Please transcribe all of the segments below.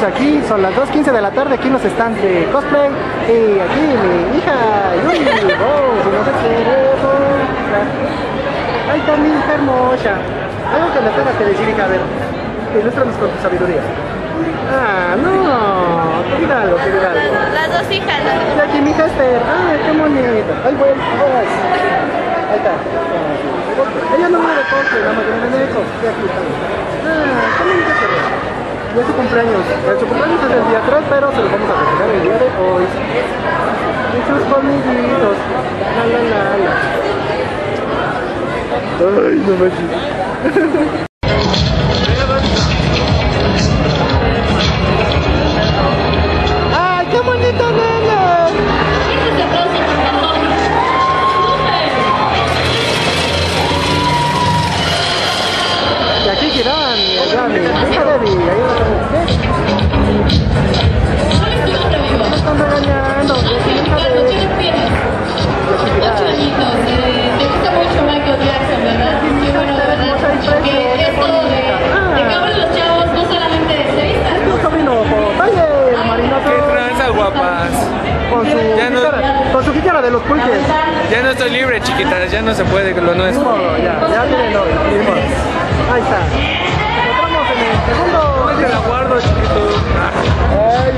encontramos aquí, son las 2.15 de la tarde aquí en los stands de cosplay y aquí mi hija Yuri, oh, si no se queremos. Ahí está mi hija hermosa. Algo que le tengas que decir, hija, a ver, ilústranos con tu sabiduría. Ah, no, querida algo, querida algo. Las dos hijas, ¿no? Y aquí mi hija Esther, ay, qué bonita. Ay, bueno. Ahí está. Ella no me de coche, nada más que me está. Ah, qué bonita se ve. Es su cumpleaños. Su cumpleaños es el día 3, pero se lo vamos a festejar el día de hoy. Y sus. La la la la. Ay, no manches. no se puede con lo nuestro. modo, ya, ya ni modo. Ahí está. Encontramos en el segundo. Te la guardo, chiquito. Ay,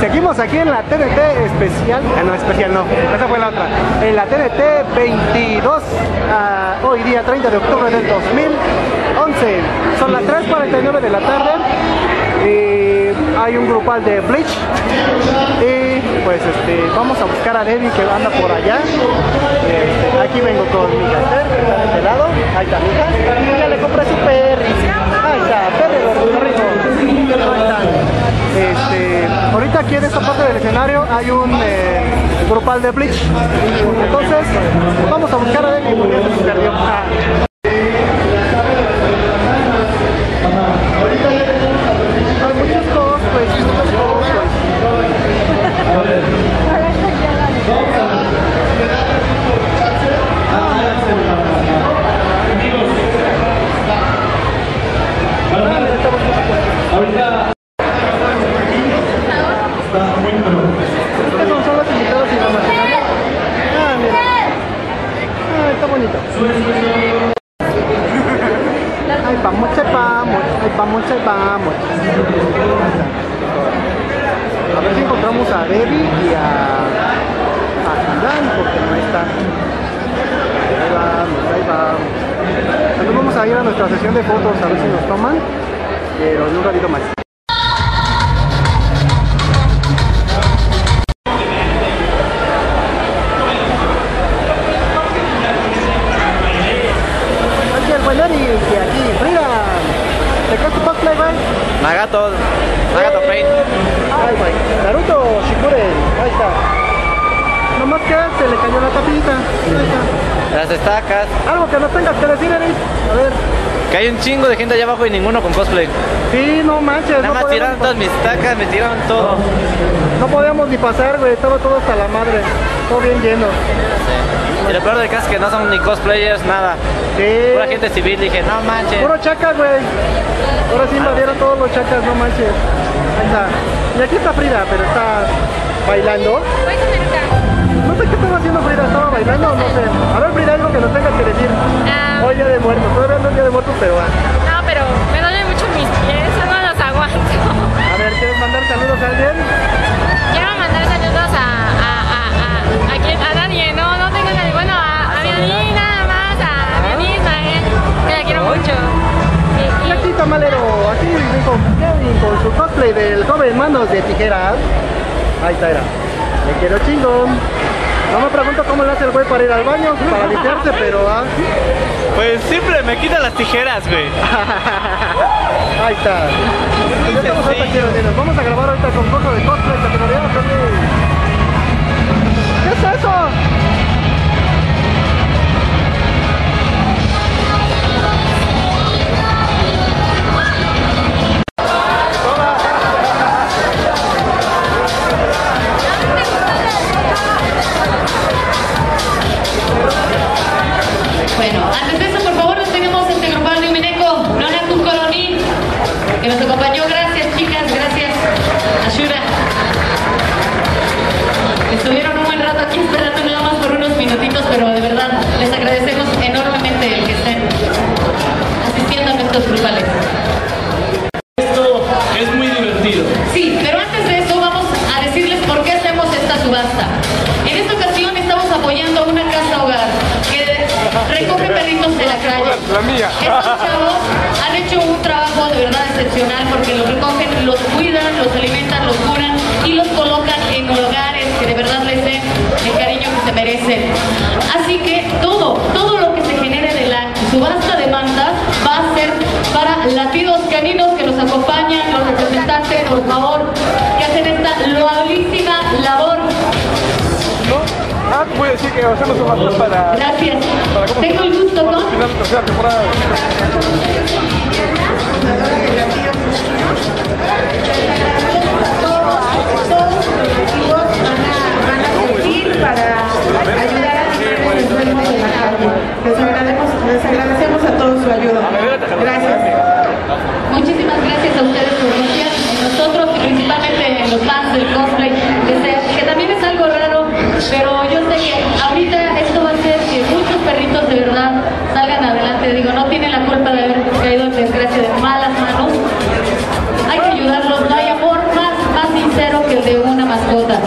Seguimos aquí en la TNT especial, ah, no especial no, esa fue la otra, en la TNT 22, ah, hoy día 30 de octubre del 2011, son las 3.49 de la tarde, hay un grupal de Bleach, y pues este, vamos a buscar a Debbie que anda por allá, Este, aquí vengo con mi Esther, que de este lado, ahí está mi hija, ya le compré su perry, ahí está, perry gordito, ahí. Este, ahorita aquí en esta parte del escenario hay un eh, grupal de Bleach. Entonces, vamos a buscar a Debbie porque se perdió. Ah. Nagato, Nagato Paint. Ay, güey. Naruto Shippuden. Ahí está. Nomás que se le cayó la tapita. Ahí está. Las estacas. Algo que no tengas que decir, Eric. A ver. Que hay un chingo de gente allá abajo y ninguno con cosplay. Sí, no manches. Nada no más tiraron todas mis estacas, me tiraron todo. No podíamos ni pasar, güey. Estaba todo hasta la madre. Todo bien lleno. Y lo peor del caso es que no son ni cosplayers, nada. Sí. Pura gente civil, dije, no manches. Puro chacas, güey. Ahora sí invadieron todos los chacas, no manches. Ahí está. Y aquí está Frida, pero está bailando. No sé qué estaba haciendo Frida, estaba bailando, no sé. A ver, Frida, algo que nos tengas que decir. Ah, Hoy día de muertos, todavía no es día de muertos, pero ah. no, pero me duelen mucho mis pies, no los aguanto. A ver, ¿quieres mandar saludos a alguien? Del joven manos de tijeras. Ahí está, era. Le quiero chingón. No me pregunto cómo le hace el güey para ir al baño, para limpiarse, pero ah. Pues siempre me quitan las tijeras, güey. Ahí está. Estamos ahorita. Vamos a grabar ahorita con poco de cosplay categoría. ¿Qué es eso? Esto es muy divertido. Sí, pero antes de eso vamos a decirles por qué hacemos esta subasta. En esta ocasión estamos apoyando a una casa hogar que recoge perritos de la calle. Estos chavos han hecho un trabajo de verdad excepcional porque los recogen los por favor, que hacen esta loabilísima labor. ¿No? Ah, voy a decir que hacemos un bastón para... Gracias. Tengo el gusto con... Final, tercera temporada. Todos, todos los equipos van a, van a servir para ayudar a los enfermos de la calle. Les agradecemos, les agradecemos a todos su ayuda. Gracias. los fans del cosplay, que, que también es algo raro, pero yo sé que ahorita esto va a ser que muchos perritos de verdad salgan adelante. Digo, no tienen la culpa de haber caído en desgracia de malas manos. Hay que ayudarlos, no hay amor más, más sincero que el de una mascota.